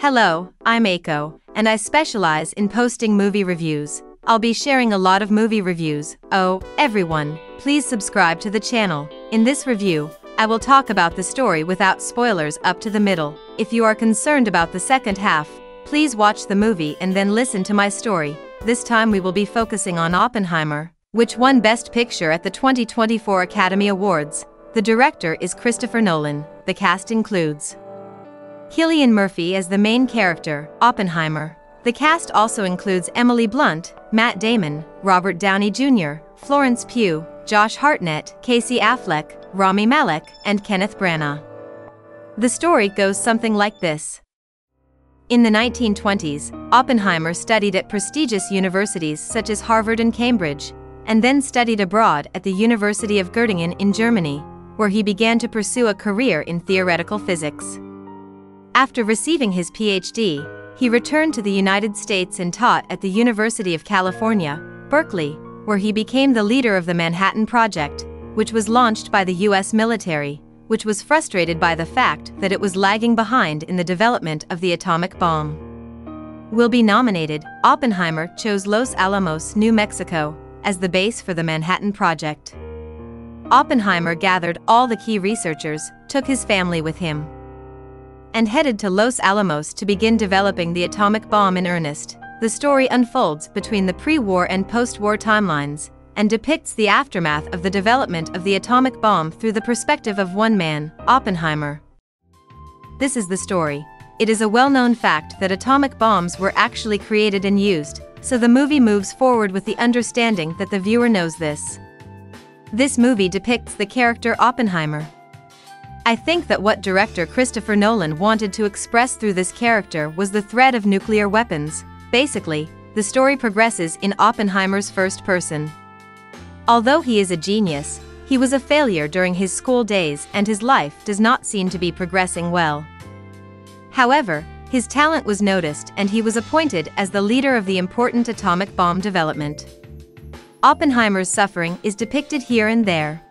Hello, I'm Aiko, and I specialize in posting movie reviews. I'll be sharing a lot of movie reviews. Oh, everyone, please subscribe to the channel. In this review, I will talk about the story without spoilers up to the middle. If you are concerned about the second half, please watch the movie and then listen to my story. This time we will be focusing on Oppenheimer, which won Best Picture at the 2024 Academy Awards. The director is Christopher Nolan. The cast includes Cillian Murphy as the main character, Oppenheimer. The cast also includes Emily Blunt, Matt Damon, Robert Downey Jr., Florence Pugh, Josh Hartnett, Casey Affleck, Rami Malek, and Kenneth Branagh. The story goes something like this. In the 1920s, Oppenheimer studied at prestigious universities such as Harvard and Cambridge, and then studied abroad at the University of Göttingen in Germany, where he began to pursue a career in theoretical physics. After receiving his PhD, he returned to the United States and taught at the University of California, Berkeley, where he became the leader of the Manhattan Project, which was launched by the US military, which was frustrated by the fact that it was lagging behind in the development of the atomic bomb. Will be nominated, Oppenheimer chose Los Alamos, New Mexico, as the base for the Manhattan Project. Oppenheimer gathered all the key researchers, took his family with him, and headed to Los Alamos to begin developing the atomic bomb in earnest. The story unfolds between the pre-war and post-war timelines, and depicts the aftermath of the development of the atomic bomb through the perspective of one man, Oppenheimer. This is the story. It is a well-known fact that atomic bombs were actually created and used, so the movie moves forward with the understanding that the viewer knows this. This movie depicts the character Oppenheimer. I think that what director Christopher Nolan wanted to express through this character was the threat of nuclear weapons. Basically, the story progresses in Oppenheimer's first person. Although he is a genius, he was a failure during his school days and his life does not seem to be progressing well. However, his talent was noticed and he was appointed as the leader of the important atomic bomb development. Oppenheimer's suffering is depicted here and there.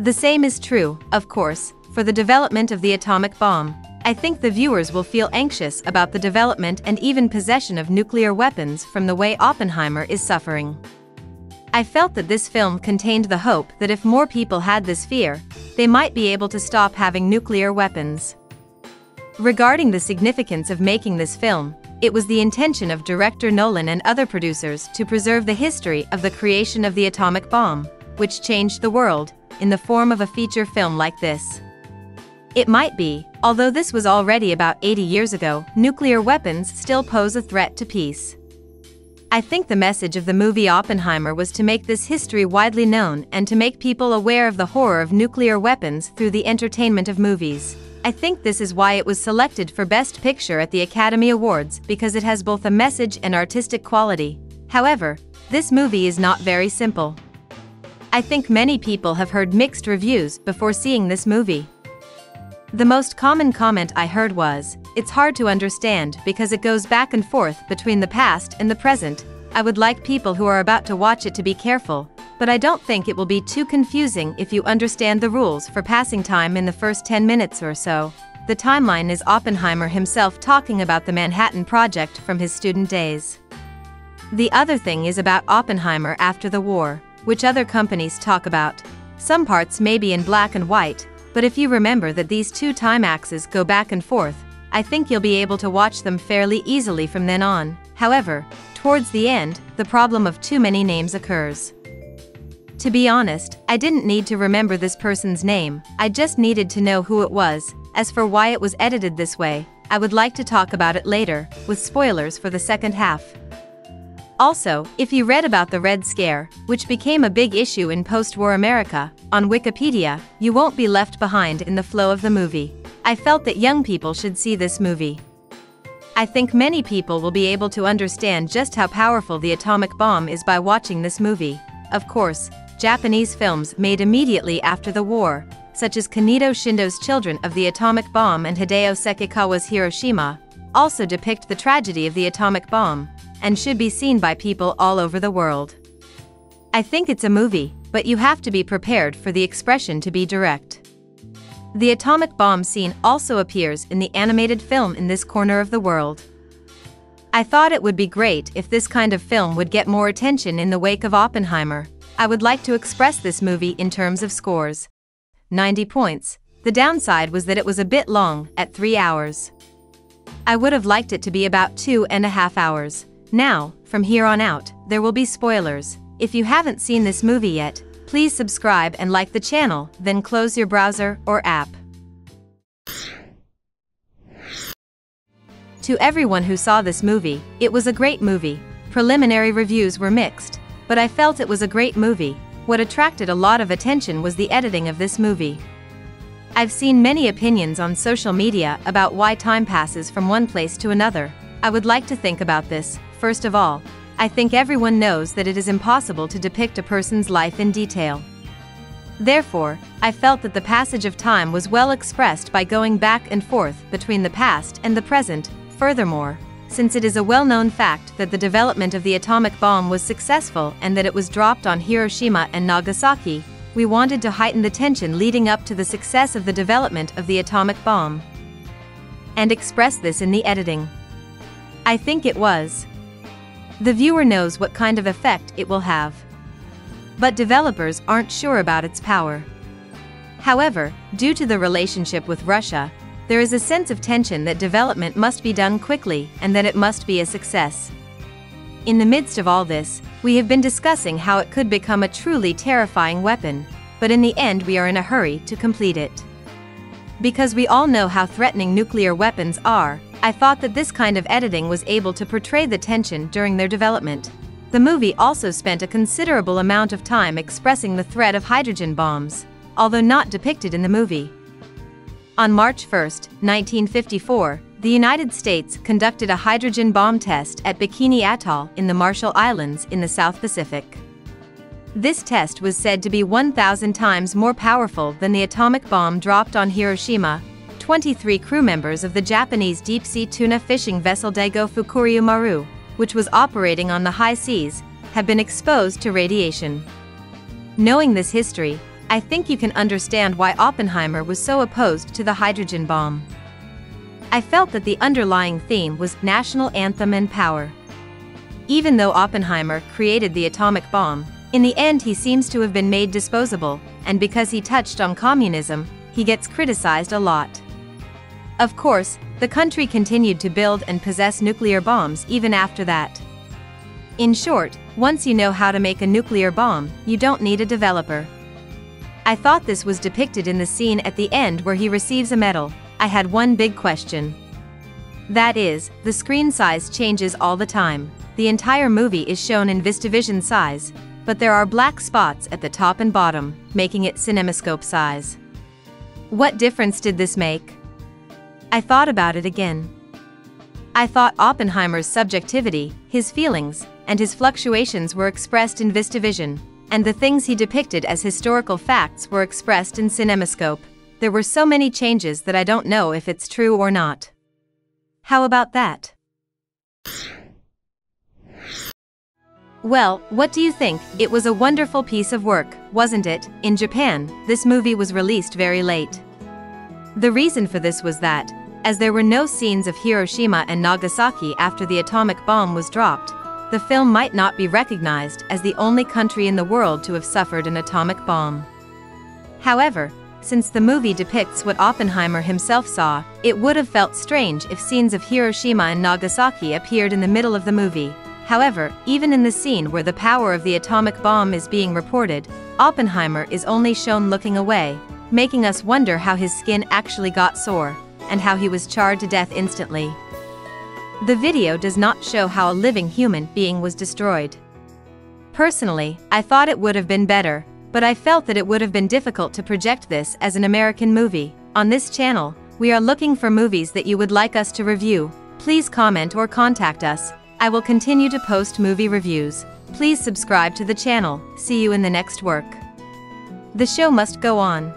The same is true, of course, for the development of the atomic bomb. I think the viewers will feel anxious about the development and even possession of nuclear weapons from the way Oppenheimer is suffering. I felt that this film contained the hope that if more people had this fear, they might be able to stop having nuclear weapons. Regarding the significance of making this film, it was the intention of director Nolan and other producers to preserve the history of the creation of the atomic bomb, which changed the world, in the form of a feature film like this. It might be, although this was already about 80 years ago, nuclear weapons still pose a threat to peace. I think the message of the movie Oppenheimer was to make this history widely known and to make people aware of the horror of nuclear weapons through the entertainment of movies. I think this is why it was selected for Best Picture at the Academy Awards because it has both a message and artistic quality. However, this movie is not very simple. I think many people have heard mixed reviews before seeing this movie. The most common comment I heard was, it's hard to understand because it goes back and forth between the past and the present. I would like people who are about to watch it to be careful, but I don't think it will be too confusing if you understand the rules for passing time in the first 10 minutes or so. The timeline is Oppenheimer himself talking about the Manhattan Project from his student days. The other thing is about Oppenheimer after the war, which other companies talk about. Some parts may be in black and white, but if you remember that these two time axes go back and forth, I think you'll be able to watch them fairly easily from then on. However, towards the end, the problem of too many names occurs. To be honest, I didn't need to remember this person's name, I just needed to know who it was. As for why it was edited this way, I would like to talk about it later, with spoilers for the second half. Also, if you read about the Red Scare, which became a big issue in post-war America, on Wikipedia, you won't be left behind in the flow of the movie. I felt that young people should see this movie. I think many people will be able to understand just how powerful the atomic bomb is by watching this movie. Of course, Japanese films made immediately after the war, such as Kaneto Shindo's Children of the Atomic Bomb and Hideo Sekikawa's Hiroshima, also depict the tragedy of the atomic bomb, and should be seen by people all over the world. I think it's a movie, but you have to be prepared for the expression to be direct. The atomic bomb scene also appears in the animated film in this corner of the world. I thought it would be great if this kind of film would get more attention in the wake of Oppenheimer. I would like to express this movie in terms of scores. 90 points. The downside was that it was a bit long, at 3 hours. I would have liked it to be about two and a half hours. Now, from here on out, there will be spoilers. If you haven't seen this movie yet, please subscribe and like the channel, then close your browser or app. To everyone who saw this movie, it was a great movie. Preliminary reviews were mixed, but I felt it was a great movie. What attracted a lot of attention was the editing of this movie. I've seen many opinions on social media about why time passes from one place to another. I would like to think about this, first of all. I think everyone knows that it is impossible to depict a person's life in detail. Therefore, I felt that the passage of time was well expressed by going back and forth between the past and the present, Furthermore, since it is a well-known fact that the development of the atomic bomb was successful and that it was dropped on Hiroshima and Nagasaki, we wanted to heighten the tension leading up to the success of the development of the atomic bomb. And express this in the editing. I think it was. The viewer knows what kind of effect it will have. But developers aren't sure about its power. However, due to the relationship with Russia, there is a sense of tension that development must be done quickly and that it must be a success. In the midst of all this, we have been discussing how it could become a truly terrifying weapon, but in the end we are in a hurry to complete it. Because we all know how threatening nuclear weapons are, I thought that this kind of editing was able to portray the tension during their development. The movie also spent a considerable amount of time expressing the threat of hydrogen bombs, although not depicted in the movie. On March 1, 1954, the United States conducted a hydrogen bomb test at Bikini Atoll in the Marshall Islands in the South Pacific. This test was said to be 1,000 times more powerful than the atomic bomb dropped on Hiroshima. 23 crew members of the Japanese deep-sea tuna fishing vessel Daigo Fukuryu Maru, which was operating on the high seas, have been exposed to radiation. Knowing this history, I think you can understand why Oppenheimer was so opposed to the hydrogen bomb. I felt that the underlying theme was national anthem and power. Even though Oppenheimer created the atomic bomb, in the end he seems to have been made disposable, and because he touched on communism, he gets criticized a lot. Of course, the country continued to build and possess nuclear bombs even after that. In short, once you know how to make a nuclear bomb, you don't need a developer. I thought this was depicted in the scene at the end where he receives a medal. I had one big question. That is, the screen size changes all the time. The entire movie is shown in VistaVision size, but there are black spots at the top and bottom, making it cinemascope size. What difference did this make? I thought about it again. I thought Oppenheimer's subjectivity, his feelings, and his fluctuations were expressed in VistaVision, and the things he depicted as historical facts were expressed in Cinemascope. There were so many changes that I don't know if it's true or not. How about that? Well, what do you think? It was a wonderful piece of work, wasn't it? In Japan, this movie was released very late. The reason for this was that, as there were no scenes of Hiroshima and Nagasaki after the atomic bomb was dropped, the film might not be recognized as the only country in the world to have suffered an atomic bomb. However, since the movie depicts what Oppenheimer himself saw, it would have felt strange if scenes of Hiroshima and Nagasaki appeared in the middle of the movie. However, even in the scene where the power of the atomic bomb is being reported, Oppenheimer is only shown looking away, making us wonder how his skin actually got sore, and how he was charred to death instantly. The video does not show how a living human being was destroyed. Personally, I thought it would have been better, but I felt that it would have been difficult to project this as an American movie. On this channel, we are looking for movies that you would like us to review. Please comment or contact us. I will continue to post movie reviews. Please subscribe to the channel. See you in the next work. The show must go on.